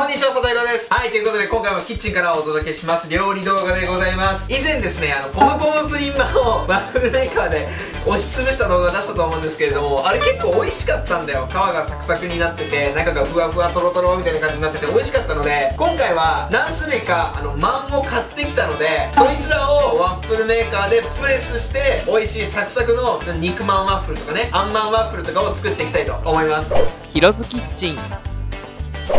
こんにちは、佐藤です。はい、ということで今回もキッチンからお届けします料理動画でございます。以前ですね、あの、ポムポムプリンマンをワッフルメーカーで押しつぶした動画を出したと思うんですけれども、あれ結構美味しかったんだよ。皮がサクサクになってて、中がふわふわとろとろみたいな感じになってて美味しかったので、今回は何種類か、あの、マンを買ってきたので、そいつらをワッフルメーカーでプレスして、美味しいサクサクの肉まんワッフルとかね、あんまんワッフルとかを作っていきたいと思います。ヒロズキッチン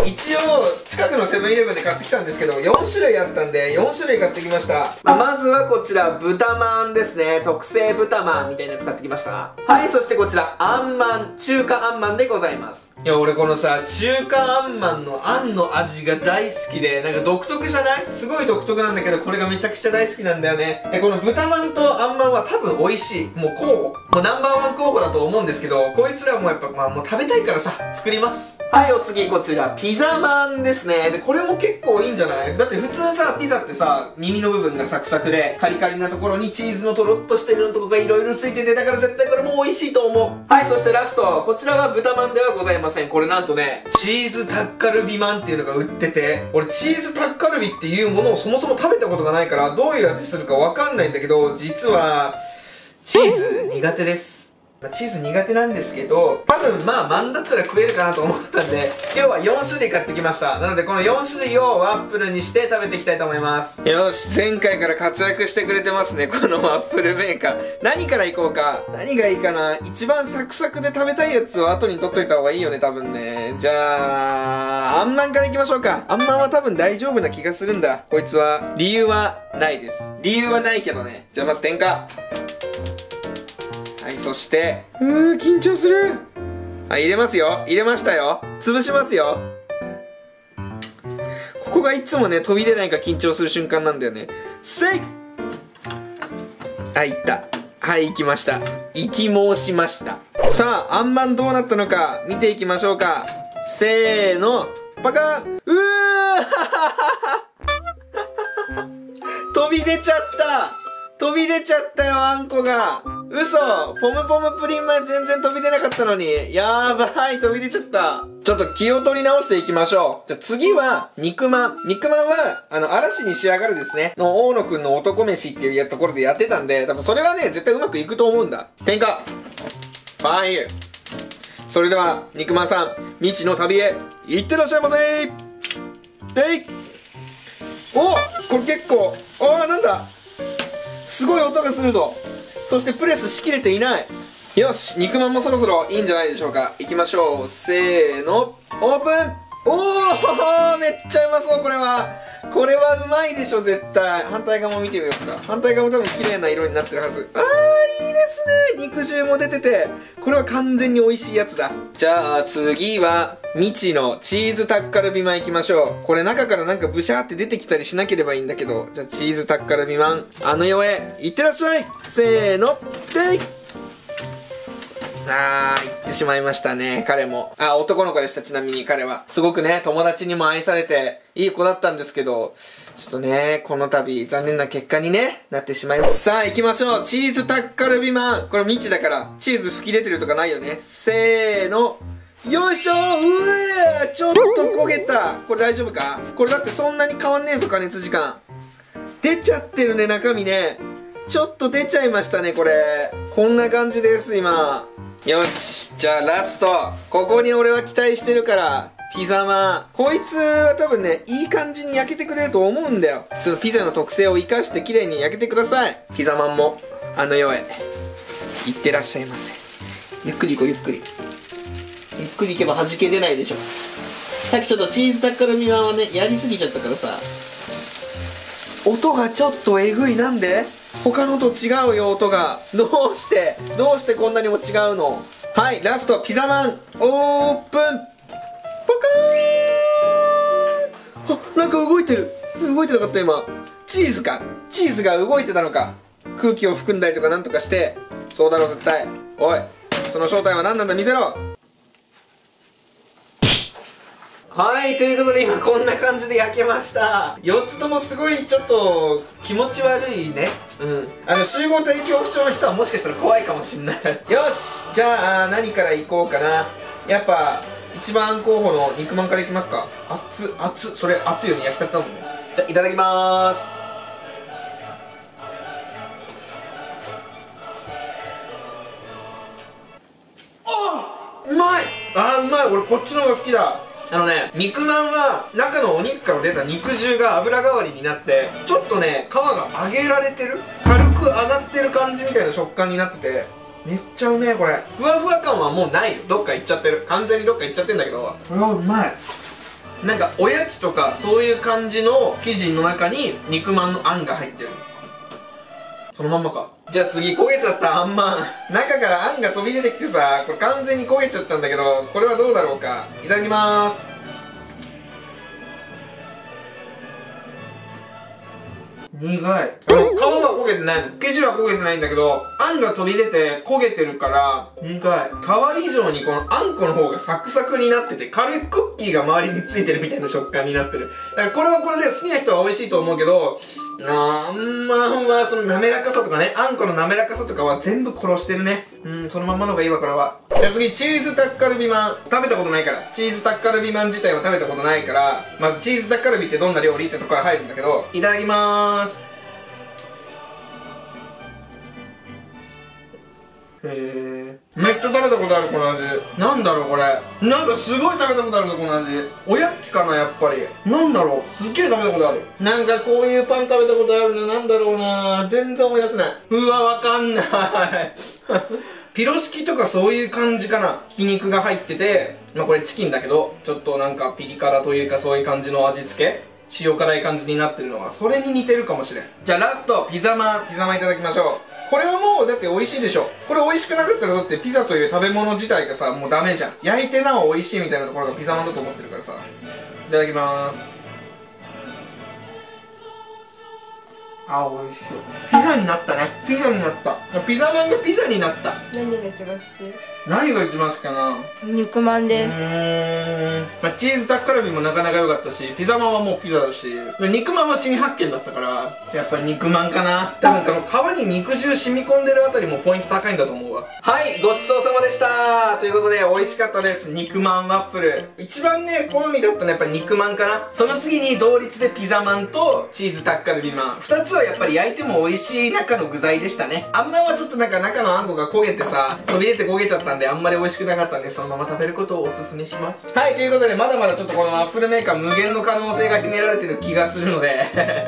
一応近くのセブンイレブンで買ってきたんですけど4種類あったんで4種類買ってきました、ま、まずはこちら豚まんですね。特製豚まんみたいなやつ買ってきました。はいそしてこちらあんまん中華あんまんでございます。いや俺このさ中華あんまんのあんの味が大好きでなんか独特じゃない？すごい独特なんだけどこれがめちゃくちゃ大好きなんだよね。でこの豚まんとあんまんは多分美味しい。もう候補。もうナンバーワン候補だと思うんですけどこいつらもやっぱまあもう食べたいからさ作ります。はいお次こちら。ピザまんですね。でこれも結構いいんじゃない？だって普通さピザってさ耳の部分がサクサクでカリカリなところにチーズのとろっとしてるのとかがいろいろついててだから絶対これも美味しいと思う。はいそしてラスト。こちらは豚まんではございません。これなんとねチーズタッカルビマンっていうのが売ってて俺チーズタッカルビっていうものをそもそも食べたことがないからどういう味するかわかんないんだけど実はチーズ苦手ですチーズ苦手なんですけど、多分まあ、マンだったら食えるかなと思ったんで、今日は4種類買ってきました。なので、この4種類をワッフルにして食べていきたいと思います。よし、前回から活躍してくれてますね、このワッフルメーカー。何からいこうか？何がいいかな？一番サクサクで食べたいやつを後に取っといた方がいいよね、多分ね。じゃあ、あんまんからいきましょうか。あんまんは多分大丈夫な気がするんだ。こいつは。理由はないです。理由はないけどね。じゃあまず点火。はいそしてうー緊張する。はい入れますよ。入れましたよ。潰しますよ。ここがいつもね飛び出ないか緊張する瞬間なんだよね。せい。はいいった。はい行きました。行き申しました。さああんまんどうなったのか見ていきましょうか。せーの。パカ。ンうー。飛び出ちゃった。飛び出ちゃったよあんこが嘘ポムポムプリン前全然飛び出なかったのに。やばい、飛び出ちゃった。ちょっと気を取り直していきましょう。じゃあ次は、肉まん。肉まんは、あの、嵐に仕上がるですね。の、大野くんの男飯っていうところでやってたんで、多分それはね、絶対うまくいくと思うんだ。点火ファイユそれでは、肉まんさん、未知の旅へ、行ってらっしゃいませでいおこれ結構、ああ、なんだすごい音がするぞそしてプレスしきれていない。よし肉まんもそろそろいいんじゃないでしょうか。いきましょう。せーの。オープン。おおめっちゃうまそうこれは。これはうまいでしょ絶対。反対側も見てみようか。反対側も多分綺麗な色になってるはず。ああね肉汁も出ててこれは完全に美味しいやつだ。じゃあ次は未知のチーズタッカルビマンいきましょう。これ中からなんかブシャーって出てきたりしなければいいんだけどじゃあチーズタッカルビマンあの世へいってらっしゃい。せーのでい。あー、行ってしまいましたね、彼も。あ、男の子でした、ちなみに彼は。すごくね、友達にも愛されて、いい子だったんですけど、ちょっとね、この度、残念な結果にね、なってしまいます。さあ、行きましょう。チーズタッカルビマン。これ未知だから、チーズ吹き出てるとかないよね。せーの。よいしょうえちょっと焦げた。これ大丈夫か？これだってそんなに変わんねえぞ、加熱時間。出ちゃってるね、中身ね。ちょっと出ちゃいましたね、これ。こんな感じです、今。よしじゃあラスト。ここに俺は期待してるからピザマン。こいつは多分ねいい感じに焼けてくれると思うんだよ。そのピザの特性を生かして綺麗に焼けてください。ピザマンも。あの世へ。行ってらっしゃいませ。ゆっくり行こうゆっくり。ゆっくり行けば弾け出ないでしょ。さっきちょっとチーズタッカルミワはねやりすぎちゃったからさ。音がちょっとえぐい。なんで？他のと違うよ音がどうしてどうしてこんなにも違うの？はいラストピザマンオープン。ポカーン。あなんか動いてる。動いてなかった今。チーズか。チーズが動いてたのか。空気を含んだりとかなんとかして。そうだろう絶対。おいその正体は何なんだ見せろ。はい、ということで今こんな感じで焼けました。4つともすごいちょっと気持ち悪いね。うん。あの、集合体恐怖症の人はもしかしたら怖いかもしんない。よしじゃあ何からいこうかな。やっぱ、一番候補の肉まんからいきますか熱熱それ熱いよね焼きたてだもんねじゃあいただきまーすあうまいあうまい俺こっちの方が好きだあのね肉まんは中のお肉から出た肉汁が油代わりになってちょっとね皮が揚げられてる？軽く揚がってる感じみたいな食感になっててめっちゃうめえこれ。ふわふわ感はもうない。よどっか行っちゃってる。完全にどっか行っちゃってんだけど。これはうまい。なんかおやきとかそういう感じの生地の中に肉まんのあんが入ってる。そのまんまかじゃあ次焦げちゃったあんまん。中からあんが飛び出てきてさこれ完全に焦げちゃったんだけどこれはどうだろうか。いただきまーす。苦い。あの皮は焦げてないの。生地は焦げてないんだけどあんが飛び出て焦げてるから苦い。皮以上にこのあんこの方がサクサクになってて軽いクッキーが周りについてるみたいな食感になってる。だからこれはこれで好きな人は美味しいと思うけどあんまんはその滑らかさとかねあんこの滑らかさとかは全部殺してるね。うんそのままの方がいいわこれは。じゃあ次チーズタッカルビマン。食べたことないから。チーズタッカルビマン自体は食べたことないから。まずチーズタッカルビってどんな料理？ってとこから入るんだけど。いただきまーす。へえめっちゃ食べたことあるこの味。なんだろうこれ。なんかすごい食べたことあるぞこの味。おやきかなやっぱり。なんだろう。すっげえ食べたことある。なんかこういうパン食べたことあるな。なんだろうな。全然思い出せない。うわわかんない。ピロシキとかそういう感じかな。ひき肉が入っててまあこれチキンだけどちょっとなんかピリ辛というかそういう感じの味付け。塩辛い感じになってるのはそれに似てるかもしれん。じゃあラストピザマンピザマンいただきましょうこれはもうだって美味しいでしょ。これ美味しくなかったらだってピザという食べ物自体がさもうダメじゃん。焼いてなお美味しいみたいなところがピザマンだと思ってるからさ。いただきます。あ美味しいピザになったね。ピザになった。ピザマンがピザになった。何が違うして何が一番好きかな？き肉まんうです。まあ、チーズタッカルビもなかなか良かったしピザまんはもうピザだし。肉まんは新発見だったからやっぱり肉まんかな。多分この皮に肉汁染み込んでるあたりもポイント高いんだと思うわ。はいごちそうさまでした。ということで美味しかったです。肉まんワッフル。一番ね好みだったのはやっぱ肉まんかな。その次に同率でピザまんとチーズタッカルビまん。2つはやっぱり焼いても美味しい中の具材でしたね。あんまんはちょっとなんか中のあんこが焦げてさ飛び出て焦げちゃったんであんまり美味しくなかったんでそのまま食べることをおすすめします。はいということでまだまだちょっとこのワッフルメーカー無限の可能性が秘められてる気がするので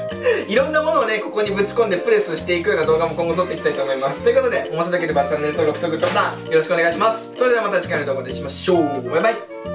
いろんなものをねここにぶち込んでプレスしていくような動画も今後撮っていきたいと思います。ということで面白ければチャンネル登録とグッドボタンよろしくお願いしますそれではまた次回の動画でしましょうバイバイ